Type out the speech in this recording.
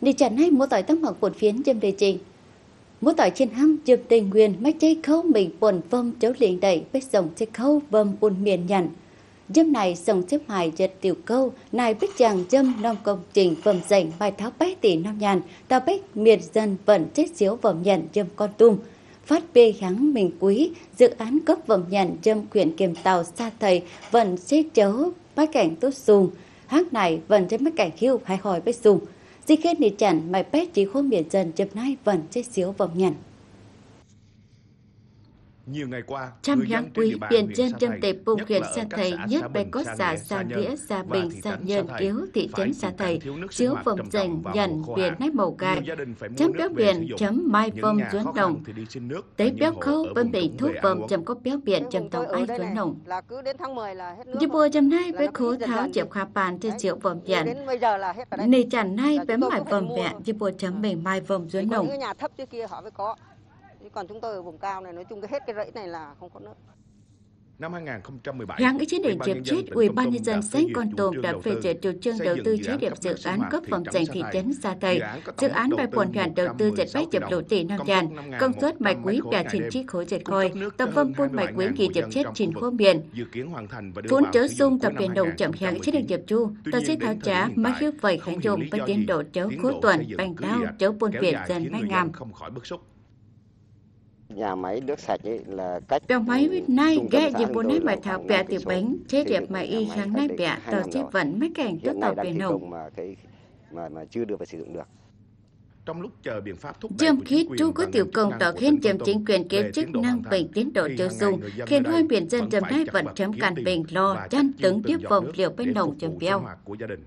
đi chặn hay mua tỏi tấm hoặc bột phiến dâm đề trình mua tỏi trên hăm dâm tây nguyên, mách cháy khâu mình quần vâm, chấu liền đẩy với dòng chay khâu vâm buồn miền nhằn. Dâm này sông xếp hài giật tiểu câu này bích chàng dâm non công trình vầm dành bài tháo bách tỷ năm nhàn ta bách miệt dân vẫn chết xíu vầm nhận dâm con tum. Phát bê kháng mình quý, dự án cấp vầm nhận dâm quyển kiềm tàu xa thầy vẫn chết chấu bách cảnh tốt dùng hát này vẫn trên mắt cảnh khiêu hay hỏi bách dùng di kết nị chẳng mày bét chỉ khô miền dần chụp nay vẫn chết xíu vòng nhận trăm hiáng quý biển dân trong tề bùng huyện sa thầy nhất bè có xã sa nghĩa sa bình sa nhân kiếu thị trấn sa thầy chiếu vòng dành nhận biển nách màu gai chấm béo biển chấm mai vông duấn đồng tế béo khâu bên bị thuốc vòng chấm có béo biển chấm tàu ai duấn đồng như bùa chấm nay với khố tháo chịu khá bàn trên triệu vòng nhận nì chẳng nay với mải vòng vẹn như bùa chấm mình mai vông duấn đồng chứ còn chúng tôi ở vùng cao này nói chung cái hết cái rẫy này là không có nước Năm 2017, Gắn ý chiến định chém chết, Ủy ban nhân dân xã Con Tôm đã phê duyệt chủ trương đầu tư chế điểm dự án cấp phòng dành thị trấn Sa Tây. Dự án bài quần huyện đầu tư dệt bách chập đầu tỷ năm tràn, công suất mạch quý bẻ chín chi khối dệt khôi, tập vâm phun mạch quý kỳ chập chết chín khối miền. Vốn chớ sung tập biển đồng chậm hàng chế định chập chu, ta sẽ tháo trả máy khiếu vầy khánh dụng với tiến độ chấu khối tuần, bành đao, chấu buôn việt dần máy ngàm nhà máy nước sạch ấy là cách Bèo máy nay ghé dịp bố nấy mà thảo bẻ tiểu bánh chế đẹp mà y kháng nay bẻ tàu chế vẫn mấy cảnh tốt tàu bẻ nồng mà cái mà mà chưa được phải sử dụng được. Trong lúc chờ biện pháp thúc Dâm khí tru có tiểu công tỏ khen chấm chính quyền kế chức năng bệnh tiến độ tiêu dùng, khiến hai biển dân chấm nay vẫn chấm càn bình lo chăn tướng tiếp vòng liều bên nồng chấm gia đình